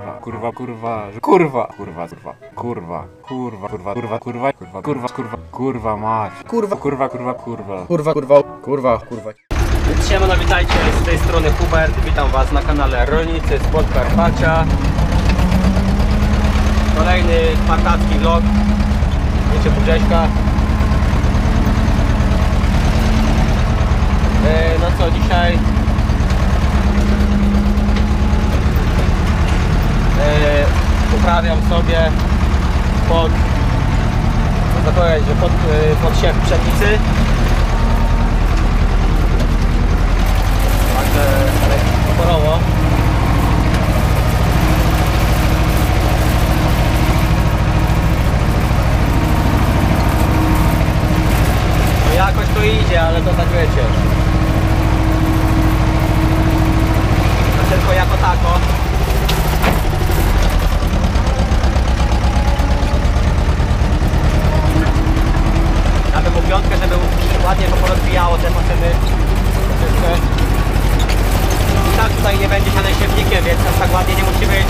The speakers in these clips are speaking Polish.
kurwa, kurwa, kurwa, że- kurwa, kurwa, kurwa, kurwa, kurwa, kurwa, kurwa, kurwa, kurwa, kurwa, kurwa, kurwa, mać, Kurwa. kurwa, kurwa, kurwa. Kurwa, kurwa, kurwa, kurwa. Siemano, witajcie, z tej strony Hubert, witam Was na kanale Rolnicy z Podkarpacia. Kolejny partacki vlog, wiecie. E, no co, dzisiaj uprawiam sobie pod, można powiedzieć, że pod, e, pod siew pszenicy. Także kolorowo. No jakoś to idzie, ale to tak wiecie. To tylko jako tako. Ja bym mu piątkę, żeby ładnie to porozbijało te maszyny. Troszeczkę. I tak tutaj nie będzie sianej siewnikiem, więc aż tak ładnie nie musi być.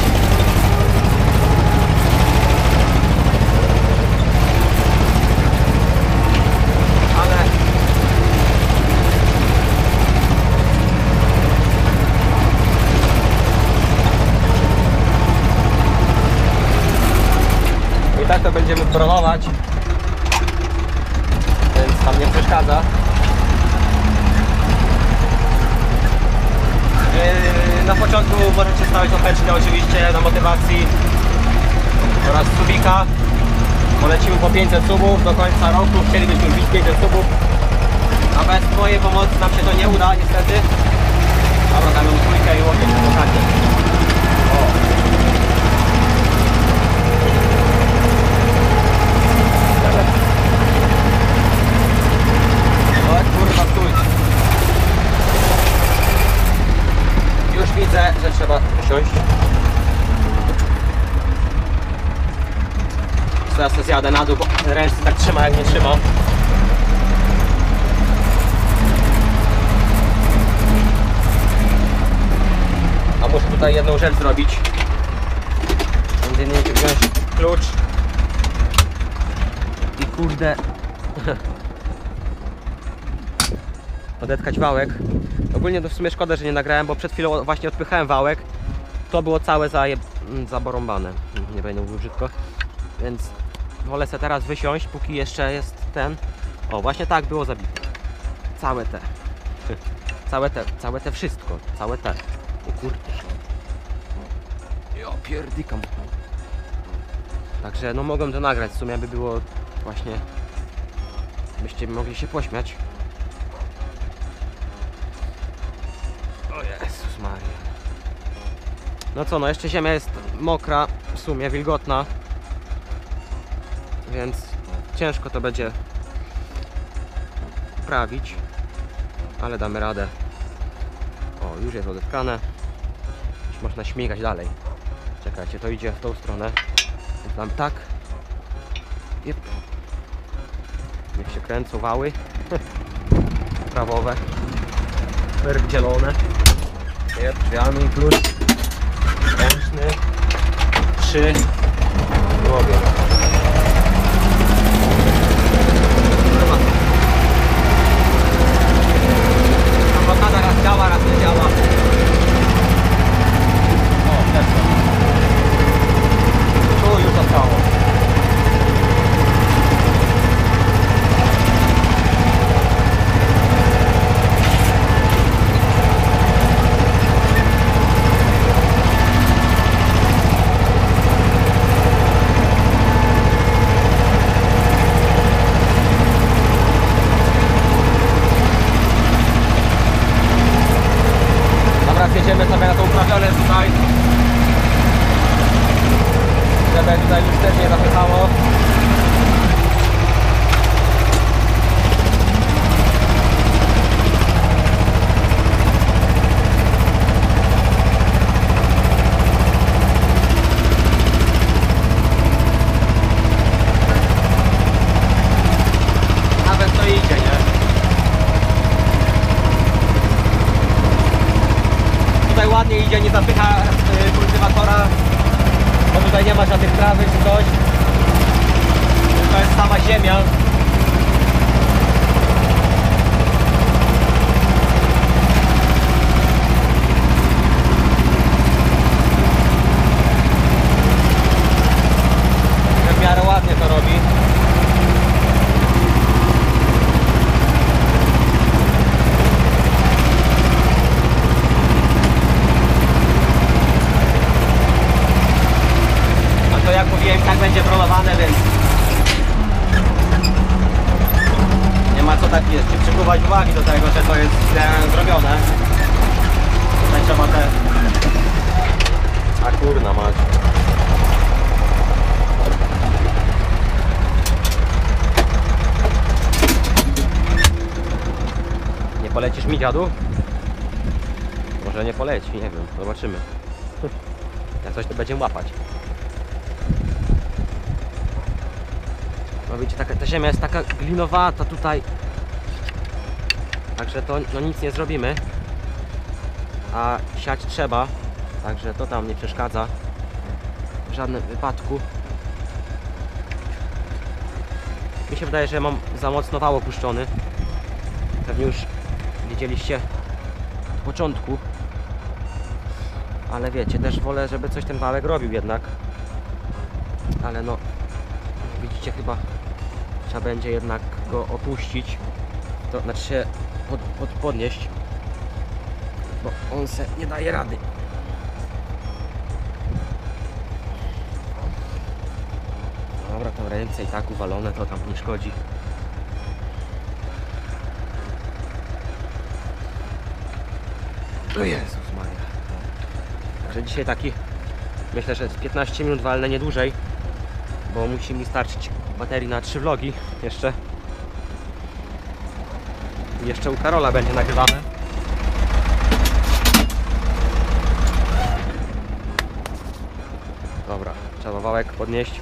Ale to będziemy promować, więc tam nie przeszkadza. Yy, Na początku możecie stawiać łapeczkę oczywiście na motywacji oraz subika. Polecimy po 500 subów do końca roku. Chcielibyśmy wbić 500 subów. A bez mojej pomocy nam się to nie uda niestety. Dobra, damy trójkę i łokieć na pokazie. O. O kurwa, stój. Już widzę, że trzeba usiąść. Teraz to zjadę na dół, bo ręce tak trzyma jak nie trzyma. A muszę tutaj jedną rzecz zrobić. Między innymi wziąć klucz. I kurde. odetkać wałek. Ogólnie to w sumie szkoda, że nie nagrałem, bo przed chwilą właśnie odpychałem wałek. To było całe zaje... zaborąbane. Nie będę mówił brzydko. Więc wolę sobie teraz wysiąść, póki jeszcze jest ten. O, właśnie tak było zabite. Całe te. Całe te, całe te wszystko. Całe te. O kurde. Ja pierdykam. Także no mogłem to nagrać, w sumie by było właśnie... Byście mogli się pośmiać. O Jezus Maria. No co, no jeszcze ziemia jest mokra, w sumie wilgotna. Więc ciężko to będzie prawić. Ale damy radę. O, już jest odetkane. Już można śmigać dalej. Czekajcie, to idzie w tą stronę. Więc tak. Jep. Niech się kręcą wały. Prawowe. Perdzielone. Jep, drzwiami plus ręczny. Trzy. क्या बात है ładnie idzie, nie zapycha y, kultywatora, bo tutaj nie ma żadnych trawy czy coś. To jest sama ziemia. Więc nie ma co tak jeszcze przykuwać uwagi do tego, że to jest zrobione. Tutaj trzeba te... A kurna mać. Nie polecisz mi dziadu? Może nie poleci, nie wiem, zobaczymy. Jak coś to będziemy łapać. No widzicie, taka, ta ziemia jest taka glinowata tutaj. Także to no nic nie zrobimy. A siać trzeba. Także to tam nie przeszkadza. W żadnym wypadku. Mi się wydaje, że mam za mocno wał opuszczony. Pewnie już widzieliście od początku. Ale wiecie, też wolę, żeby coś ten wałek robił jednak. Ale no, widzicie chyba trzeba będzie jednak go opuścić. To znaczy się pod, pod, podnieść. Bo on se nie daje rady. Dobra, tam ręce i tak uwalone, to tam nie szkodzi. O Jezus Maria. Także dzisiaj taki, myślę, że z 15 minut walnę nie dłużej, bo musi mi starczyć baterii na 3 vlogi jeszcze. Jeszcze u Karola będzie nagrywane. Dobra, trzeba wałek podnieść.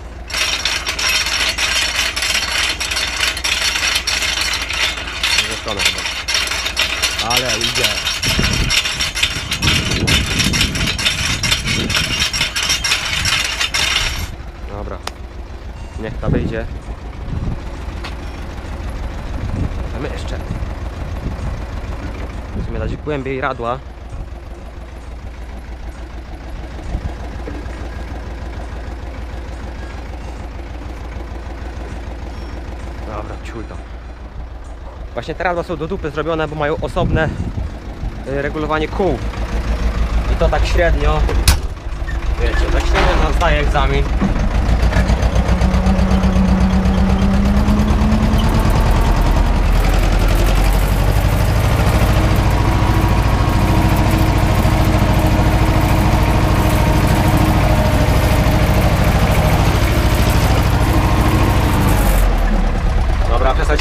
Nie stronę chyba. Ale idzie. Dobra. Niech ta wyjdzie. Możemy jeszcze. Musimy dać głębiej radła. Dobra, ciuj to. Właśnie te radła są do dupy zrobione, bo mają osobne y, regulowanie kół. I to tak średnio. Wiecie, tak średnio zdaje egzamin.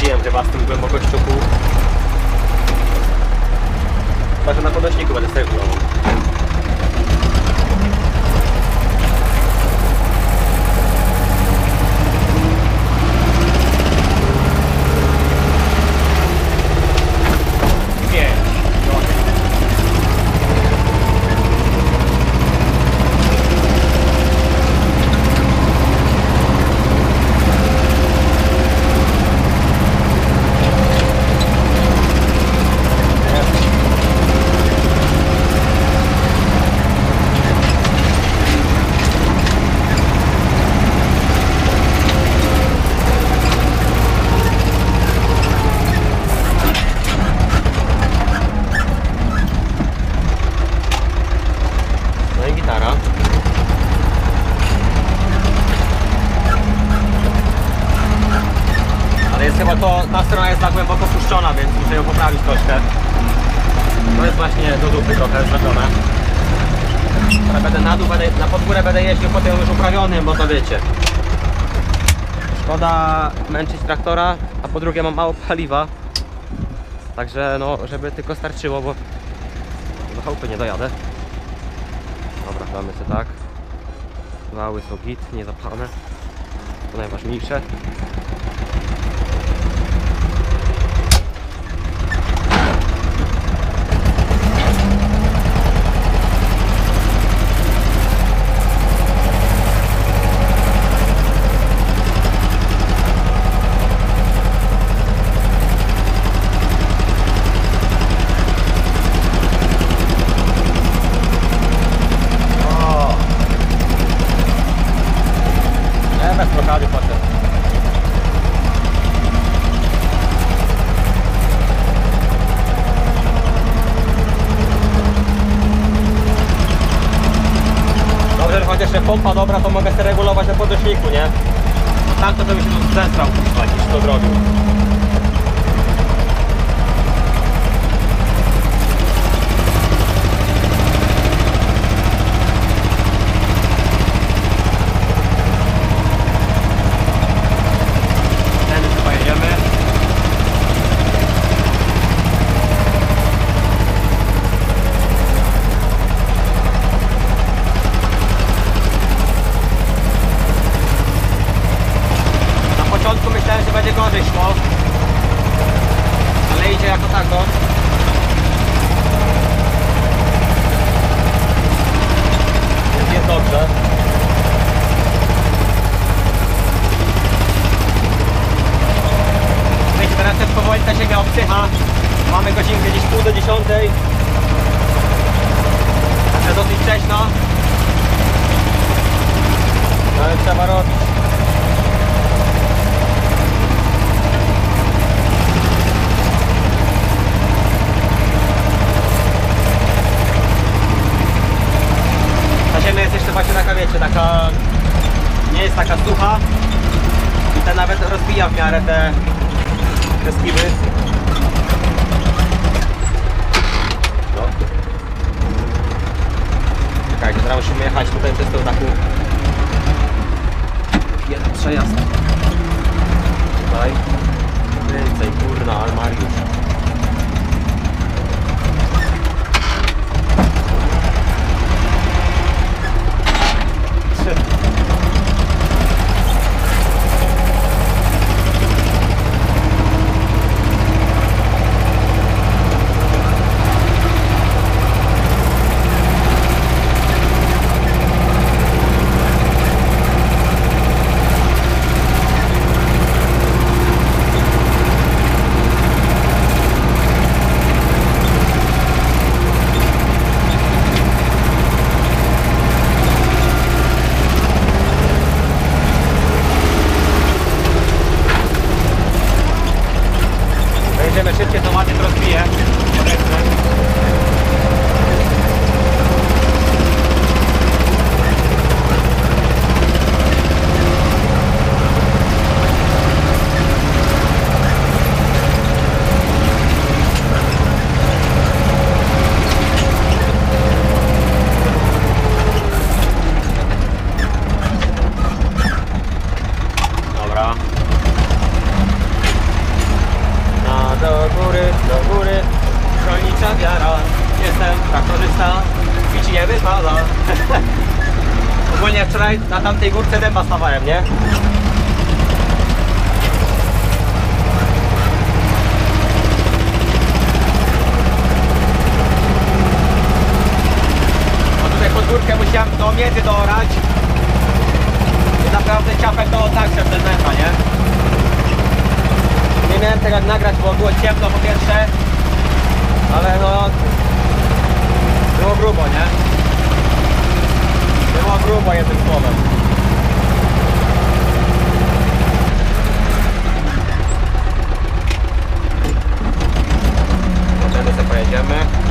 Przesadziłem chyba z tym głębokością kół. Chyba, że na podnośniku będę sobie regulował. Pięć. Dobra. No i gitara. Ale jest chyba to, ta strona jest za głęboko puszczona, więc muszę ją poprawić troszkę. To jest właśnie do dupy trochę zrobione. Ale będę na dół, będę, na jeździł potem już uprawionym, bo to wiecie. Szkoda męczyć traktora, a po drugie mam mało paliwa. Także no, żeby tylko starczyło, bo do chałupy nie dojadę. Dobra, damy sobie tak. Wały są git, nie zapchane. To najważniejsze. blokady potem. Dobrze, że chociaż że pompa dobra, to mogę sobie regulować na podnośniku, nie? Bo tak to bym się zesrał, niż to zrobił. Wiecie, taka... Nie jest taka sucha. I ta nawet rozbija w miarę te, te skiby. No. Czekajcie, teraz musimy jechać tutaj przez tą taką... Jeden przejazd. Tutaj. Więcej, kurna, ale Mariusz. Będziemy szybciej, to ładnie to rozbije. Dobra. Na do góry, do góry, rolnicza wiara. Jestem traktorzysta, bici nie wypada. Ogólnie wczoraj dęba stawałem, nie? A tutaj pod górkę musiałem do miedzy doorać. I naprawdę ciapek to tak ten dęba, nie? Nie miałem tego nagrać, bo było ciemno po pierwsze, ale no było grubo, nie? Było grubo jednym słowem. сопротивление.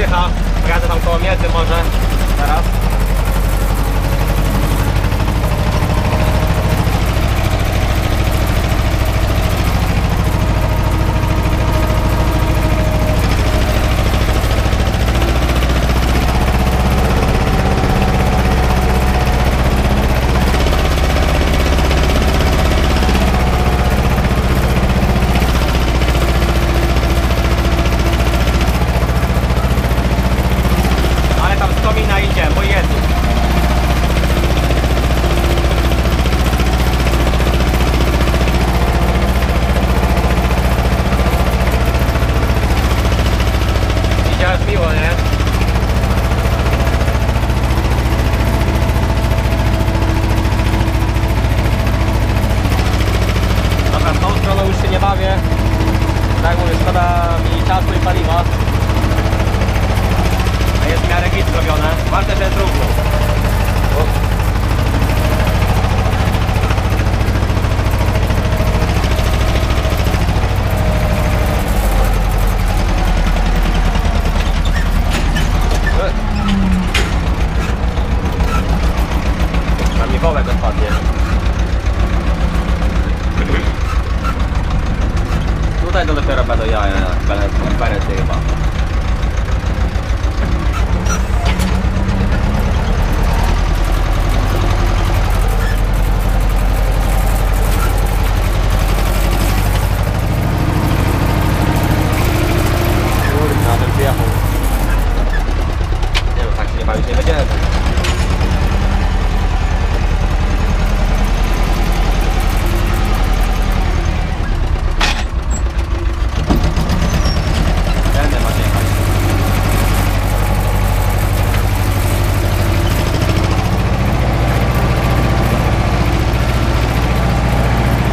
dycha. Jadę tam koło Mielty może teraz. Tutaj to dopiero będą jaja, będę berety chyba. Kurna, ten wyjechał. Nie no, tak się nie bawić nie będziemy. Tędy masz jechać.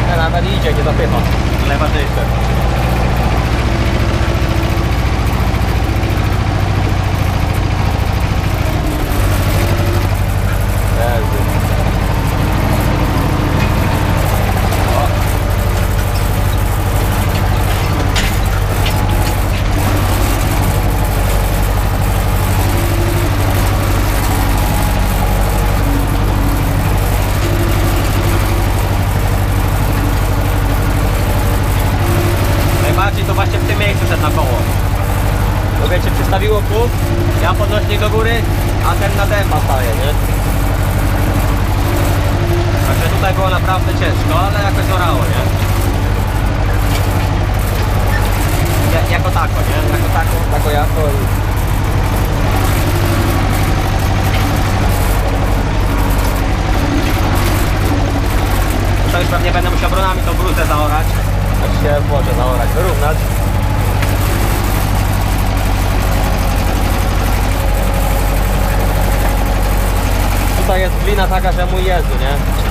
Ten nawet idzie, nie zapycha. Najważniejsze. Jezu. O. Najbardziej to właśnie w tym miejscu szedł na koło. Przystawiło pług, ja podnośnik do góry, a ten na dęba staje, nie? Także tutaj było naprawdę ciężko, ale jakoś orało, nie? Ja, jako tako, nie? Jako tako, tako jako i... To już pewnie będę musiał bronami tą bruzę zaorać. Znaczy się może zaorać, wyrównać. Tutaj jest glina taka, że mój Jezu, nie?